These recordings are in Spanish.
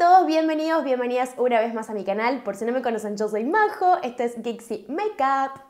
todos, bienvenidos, bienvenidas una vez más a mi canal. Por si no me conocen, yo soy Majo, este es Gixie Makeup.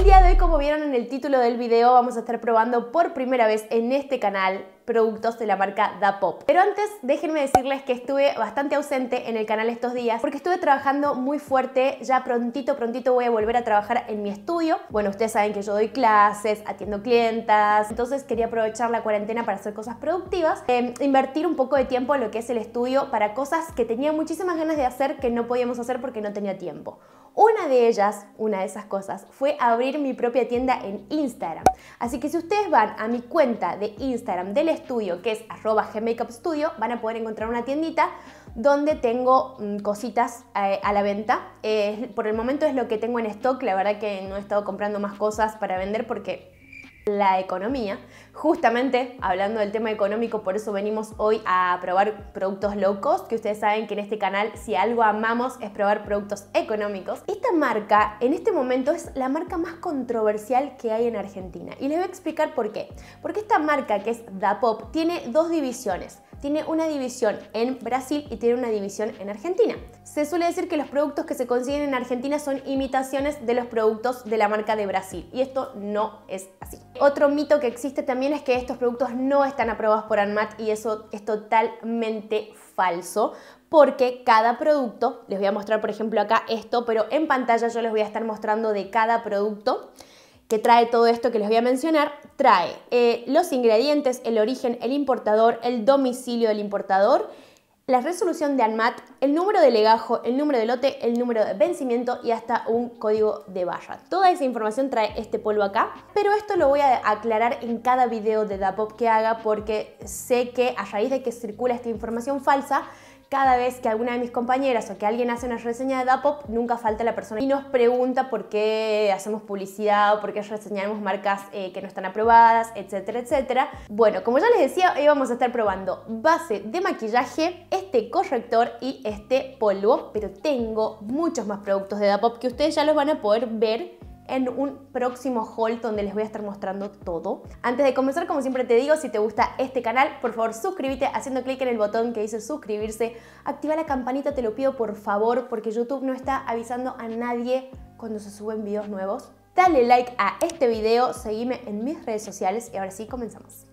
El día de hoy, como vieron en el título del video, vamos a estar probando por primera vez en este canal productos de la marca Da Pop. Pero antes, déjenme decirles que estuve bastante ausente en el canal estos días porque estuve trabajando muy fuerte. Ya prontito, prontito voy a volver a trabajar en mi estudio. Bueno, ustedes saben que yo doy clases, atiendo clientas, entonces quería aprovechar la cuarentena para hacer cosas productivas, eh, invertir un poco de tiempo en lo que es el estudio para cosas que tenía muchísimas ganas de hacer que no podíamos hacer porque no tenía tiempo. Una de ellas, una de esas cosas, fue abrir mi propia tienda en Instagram. Así que si ustedes van a mi cuenta de Instagram del estudio, que es arroba Studio, van a poder encontrar una tiendita donde tengo mm, cositas eh, a la venta. por el momento es lo que tengo en stock, la verdad que no he estado comprando más cosas para vender porque la economía. Justamente hablando del tema económico, por eso venimos hoy a probar productos low cost, que ustedes saben que en este canal si algo amamos es probar productos económicos. Esta marca en este momento es la marca más controversial que hay en Argentina y les voy a explicar por qué. Porque esta marca que es Da Pop tiene dos divisiones tiene una división en Brasil y tiene una división en Argentina. Se suele decir que los productos que se consiguen en Argentina son imitaciones de los productos de la marca de Brasil y esto no es así. Otro mito que existe también es que estos productos no están aprobados por ANMAT y eso es totalmente falso porque cada producto, les voy a mostrar por ejemplo acá esto, pero en pantalla yo les voy a estar mostrando de cada producto que trae todo esto que les voy a mencionar, trae eh, los ingredientes, el origen, el importador, el domicilio del importador, la resolución de ANMAT, el número de legajo, el número de lote, el número de vencimiento y hasta un código de barra. Toda esa información trae este polvo acá, pero esto lo voy a aclarar en cada video de Dapop que haga porque sé que a raíz de que circula esta información falsa, cada vez que alguna de mis compañeras o que alguien hace una reseña de Dapop, nunca falta la persona y nos pregunta por qué hacemos publicidad o por qué reseñamos marcas eh, que no están aprobadas, etcétera, etcétera. Bueno, como ya les decía, hoy vamos a estar probando base de maquillaje, este corrector y este polvo, pero tengo muchos más productos de Dapop que ustedes ya los van a poder ver en un próximo haul donde les voy a estar mostrando todo. Antes de comenzar, como siempre te digo, si te gusta este canal, por favor suscríbete haciendo clic en el botón que dice suscribirse. Activa la campanita, te lo pido por favor, porque YouTube no está avisando a nadie cuando se suben videos nuevos. Dale like a este video, seguime en mis redes sociales y ahora sí comenzamos.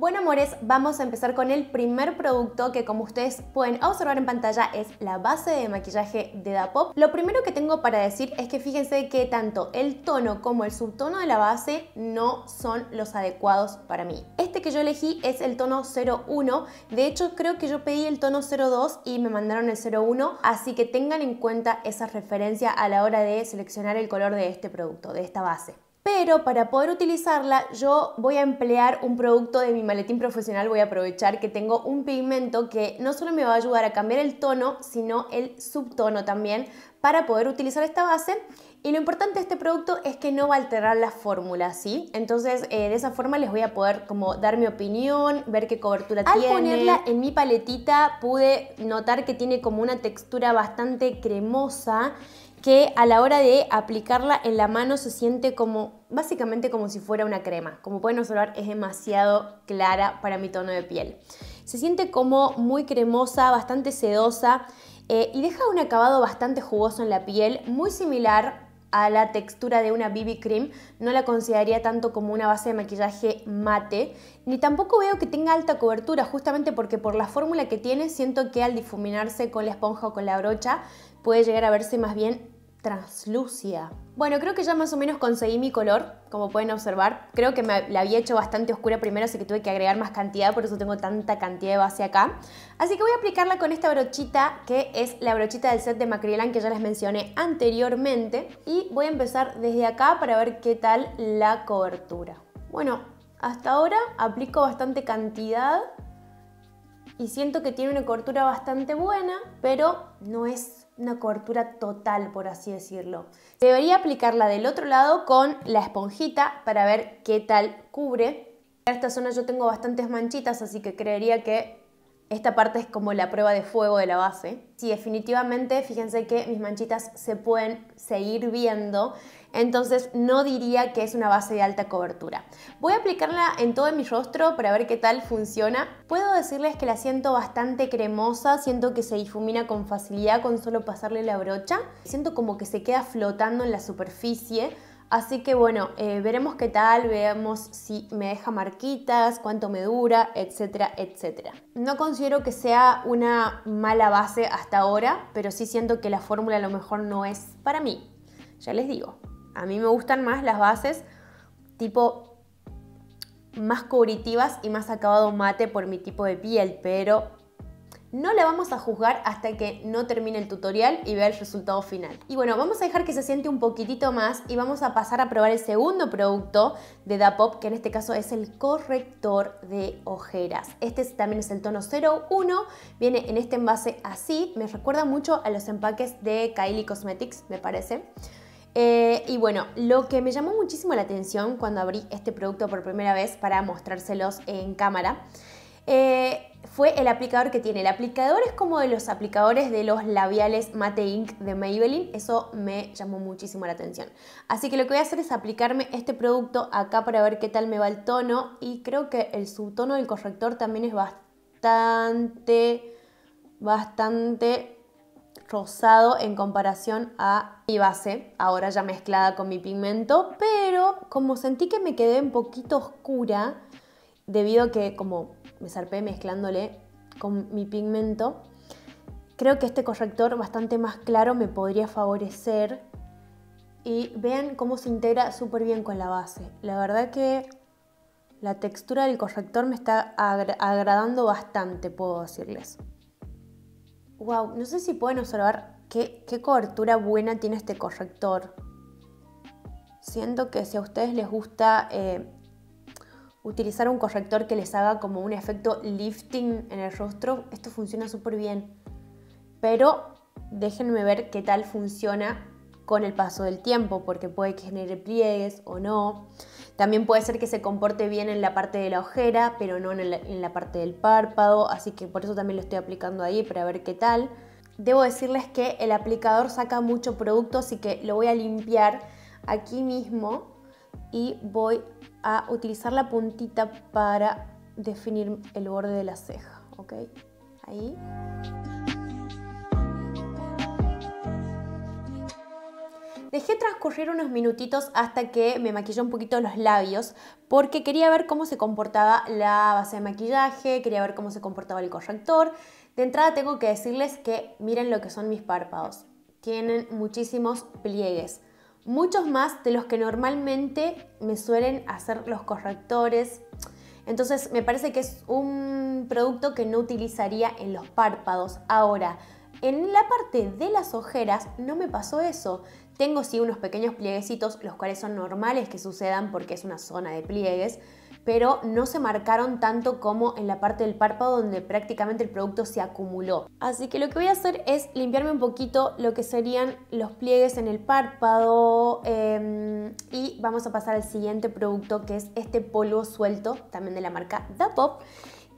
Bueno, amores, vamos a empezar con el primer producto que como ustedes pueden observar en pantalla es la base de maquillaje de Dapop. Lo primero que tengo para decir es que fíjense que tanto el tono como el subtono de la base no son los adecuados para mí. Este que yo elegí es el tono 01, de hecho creo que yo pedí el tono 02 y me mandaron el 01, así que tengan en cuenta esa referencia a la hora de seleccionar el color de este producto, de esta base. Pero para poder utilizarla yo voy a emplear un producto de mi maletín profesional, voy a aprovechar que tengo un pigmento que no solo me va a ayudar a cambiar el tono, sino el subtono también para poder utilizar esta base. Y lo importante de este producto es que no va a alterar la fórmula, ¿sí? Entonces, eh, de esa forma les voy a poder como dar mi opinión, ver qué cobertura tiene. Al ponerla en mi paletita pude notar que tiene como una textura bastante cremosa que a la hora de aplicarla en la mano se siente como, básicamente como si fuera una crema. Como pueden observar es demasiado clara para mi tono de piel. Se siente como muy cremosa, bastante sedosa eh, y deja un acabado bastante jugoso en la piel, muy similar a la textura de una BB Cream, no la consideraría tanto como una base de maquillaje mate, ni tampoco veo que tenga alta cobertura, justamente porque por la fórmula que tiene siento que al difuminarse con la esponja o con la brocha puede llegar a verse más bien translúcida. Bueno, creo que ya más o menos conseguí mi color, como pueden observar. Creo que me la había hecho bastante oscura primero, así que tuve que agregar más cantidad, por eso tengo tanta cantidad de base acá. Así que voy a aplicarla con esta brochita, que es la brochita del set de Macrylan que ya les mencioné anteriormente. Y voy a empezar desde acá para ver qué tal la cobertura. Bueno, hasta ahora aplico bastante cantidad y siento que tiene una cobertura bastante buena, pero no es una cobertura total, por así decirlo. Debería aplicarla del otro lado con la esponjita para ver qué tal cubre. En esta zona yo tengo bastantes manchitas, así que creería que Esta parte es como la prueba de fuego de la base. Sí, definitivamente, fíjense que mis manchitas se pueden seguir viendo, entonces no diría que es una base de alta cobertura. Voy a aplicarla en todo mi rostro para ver qué tal funciona. Puedo decirles que la siento bastante cremosa, siento que se difumina con facilidad con solo pasarle la brocha. Siento como que se queda flotando en la superficie Así que bueno, eh, veremos qué tal, veamos si me deja marquitas, cuánto me dura, etcétera, etcétera. No considero que sea una mala base hasta ahora, pero sí siento que la fórmula a lo mejor no es para mí. Ya les digo, a mí me gustan más las bases tipo más cubritivas y más acabado mate por mi tipo de piel, pero no la vamos a juzgar hasta que no termine el tutorial y vea el resultado final. Y bueno, vamos a dejar que se siente un poquitito más y vamos a pasar a probar el segundo producto de Dapop, que en este caso es el corrector de ojeras. Este también es el tono 01, viene en este envase así, me recuerda mucho a los empaques de Kylie Cosmetics, me parece. Eh, y bueno, lo que me llamó muchísimo la atención cuando abrí este producto por primera vez para mostrárselos en cámara eh, fue el aplicador que tiene. El aplicador es como de los aplicadores de los labiales Mate Ink de Maybelline. Eso me llamó muchísimo la atención. Así que lo que voy a hacer es aplicarme este producto acá para ver qué tal me va el tono. Y creo que el subtono del corrector también es bastante, bastante rosado en comparación a mi base, ahora ya mezclada con mi pigmento, pero como sentí que me quedé un poquito oscura, debido a que como me zarpé mezclándole con mi pigmento, creo que este corrector bastante más claro me podría favorecer y vean cómo se integra súper bien con la base. La verdad que la textura del corrector me está agradando bastante, puedo decirles. Wow, no sé si pueden observar qué, cobertura buena tiene este corrector. Siento que si a ustedes les gusta eh, utilizar un corrector que les haga como un efecto lifting en el rostro, esto funciona súper bien. Pero déjenme ver qué tal funciona con el paso del tiempo, porque puede que genere pliegues o no. También puede ser que se comporte bien en la parte de la ojera, pero no en la, parte del párpado, así que por eso también lo estoy aplicando ahí para ver qué tal. Debo decirles que el aplicador saca mucho producto, así que lo voy a limpiar aquí mismo y voy a utilizar la puntita para definir el borde de la ceja, ¿ok? Ahí. Dejé transcurrir unos minutitos hasta que me maquilló un poquito los labios porque quería ver cómo se comportaba la base de maquillaje, quería ver cómo se comportaba el corrector. De entrada tengo que decirles que miren lo que son mis párpados. Tienen muchísimos pliegues muchos más de los que normalmente me suelen hacer los correctores. Entonces me parece que es un producto que no utilizaría en los párpados. Ahora, en la parte de las ojeras no me pasó eso. Tengo sí unos pequeños plieguecitos, los cuales son normales que sucedan porque es una zona de pliegues, pero no se marcaron tanto como en la parte del párpado donde prácticamente el producto se acumuló. Así que lo que voy a hacer es limpiarme un poquito lo que serían los pliegues en el párpado em, y vamos a pasar al siguiente producto que es este polvo suelto, también de la marca Da Pop,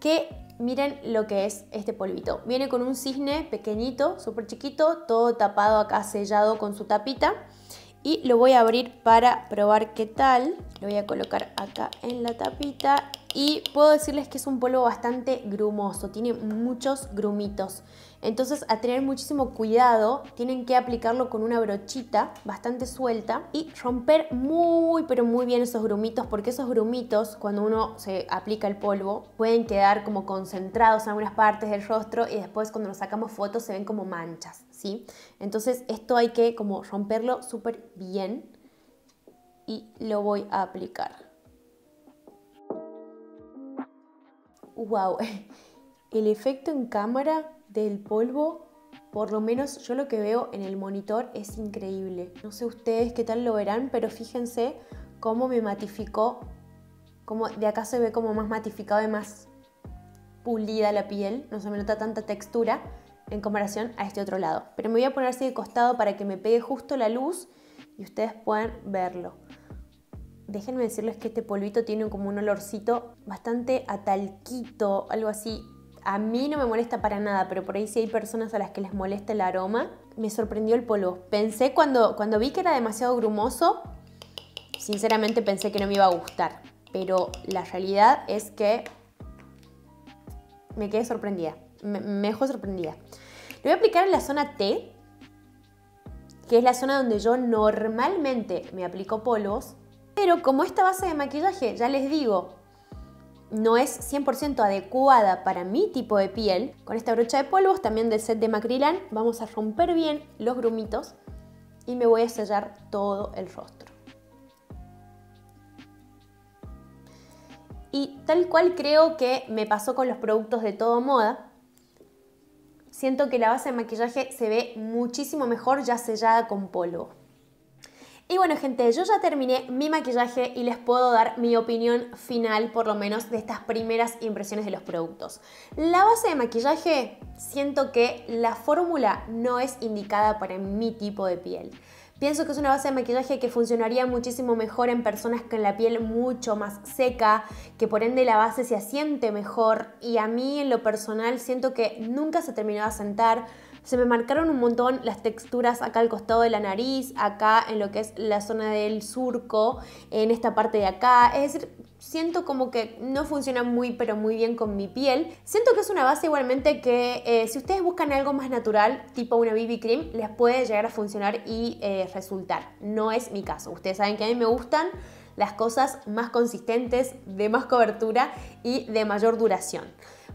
que miren lo que es este polvito. Viene con un cisne pequeñito, súper chiquito, todo tapado acá, sellado con su tapita y lo voy a abrir para probar qué tal. Lo voy a colocar acá en la tapita y puedo decirles que es un polvo bastante grumoso, tiene muchos grumitos. Entonces a tener muchísimo cuidado, tienen que aplicarlo con una brochita bastante suelta y romper muy pero muy bien esos grumitos porque esos grumitos cuando uno se aplica el polvo pueden quedar como concentrados en algunas partes del rostro y después cuando nos sacamos fotos se ven como manchas, ¿sí? Entonces esto hay que como romperlo súper bien y lo voy a aplicar. wow, el efecto en cámara del polvo, por lo menos yo lo que veo en el monitor es increíble. No sé ustedes qué tal lo verán, pero fíjense cómo me matificó, como de acá se ve como más matificado y más pulida la piel, no se me nota tanta textura en comparación a este otro lado. Pero me voy a poner así de costado para que me pegue justo la luz y ustedes puedan verlo. Déjenme decirles que este polvito tiene como un olorcito bastante a talquito, algo así a mí no me molesta para nada, pero por ahí si hay personas a las que les molesta el aroma, me sorprendió el polvo. Pensé cuando, cuando vi que era demasiado grumoso, sinceramente pensé que no me iba a gustar, pero la realidad es que me quedé sorprendida, me, me dejó sorprendida. Lo voy a aplicar en la zona T, que es la zona donde yo normalmente me aplico polvos, pero como esta base de maquillaje, ya les digo, no es 100% adecuada para mi tipo de piel, con esta brocha de polvos, también del set de Macrylan, vamos a romper bien los grumitos y me voy a sellar todo el rostro. Y tal cual creo que me pasó con los productos de todo moda, siento que la base de maquillaje se ve muchísimo mejor ya sellada con polvo. Y bueno gente, yo ya terminé mi maquillaje y les puedo dar mi opinión final por lo menos de estas primeras impresiones de los productos. La base de maquillaje, siento que la fórmula no es indicada para mi tipo de piel. Pienso que es una base de maquillaje que funcionaría muchísimo mejor en personas con la piel mucho más seca, que por ende la base se asiente mejor y a mí en lo personal siento que nunca se terminó de asentar. Se me marcaron un montón las texturas acá al costado de la nariz, acá en lo que es la zona del surco, en esta parte de acá. Es decir, siento como que no funciona muy pero muy bien con mi piel. Siento que es una base igualmente que eh, si ustedes buscan algo más natural, tipo una BB cream, les puede llegar a funcionar y eh, resultar. No es mi caso. Ustedes saben que a mí me gustan las cosas más consistentes, de más cobertura y de mayor duración.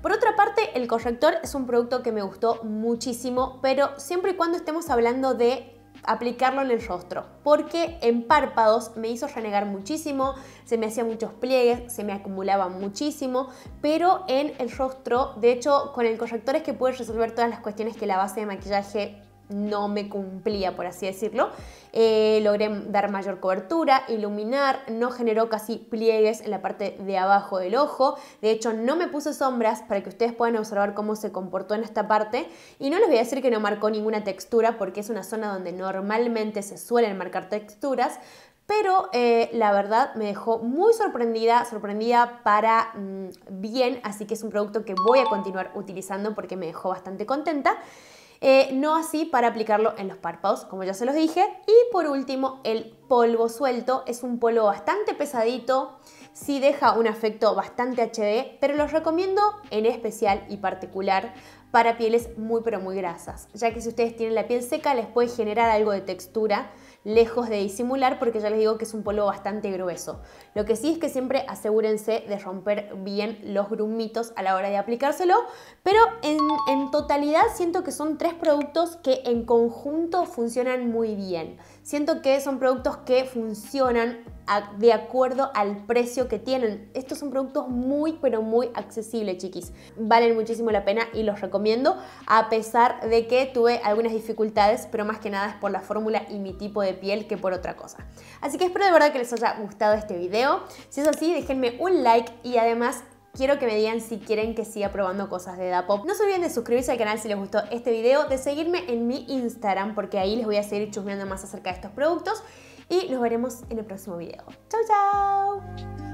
Por otra parte, el corrector es un producto que me gustó muchísimo, pero siempre y cuando estemos hablando de aplicarlo en el rostro, porque en párpados me hizo renegar muchísimo, se me hacían muchos pliegues, se me acumulaba muchísimo, pero en el rostro, de hecho, con el corrector es que puedes resolver todas las cuestiones que la base de maquillaje no me cumplía, por así decirlo. Eh, logré dar mayor cobertura, iluminar, no generó casi pliegues en la parte de abajo del ojo. De hecho, no me puse sombras para que ustedes puedan observar cómo se comportó en esta parte. Y no les voy a decir que no marcó ninguna textura porque es una zona donde normalmente se suelen marcar texturas. Pero eh, la verdad me dejó muy sorprendida, sorprendida para mm, bien, así que es un producto que voy a continuar utilizando porque me dejó bastante contenta. Eh, no así para aplicarlo en los párpados, como ya se los dije. Y por último, el polvo suelto. Es un polvo bastante pesadito, sí deja un efecto bastante HD, pero los recomiendo en especial y particular para pieles muy pero muy grasas, ya que si ustedes tienen la piel seca les puede generar algo de textura lejos de disimular porque ya les digo que es un polvo bastante grueso. Lo que sí es que siempre asegúrense de romper bien los grumitos a la hora de aplicárselo, pero en, en totalidad siento que son tres productos que en conjunto funcionan muy bien. Siento que son productos que funcionan de acuerdo al precio que tienen. Estos son productos muy pero muy accesibles, chiquis. Valen muchísimo la pena y los recomiendo a pesar de que tuve algunas dificultades, pero más que nada es por la fórmula y mi tipo de piel que por otra cosa. Así que espero de verdad que les haya gustado este video. Si es así, déjenme un like y además quiero que me digan si quieren que siga probando cosas de Dapop. No se olviden de suscribirse al canal si les gustó este video, de seguirme en mi Instagram porque ahí les voy a seguir chusmeando más acerca de estos productos y nos veremos en el próximo video. ¡Chao, chao!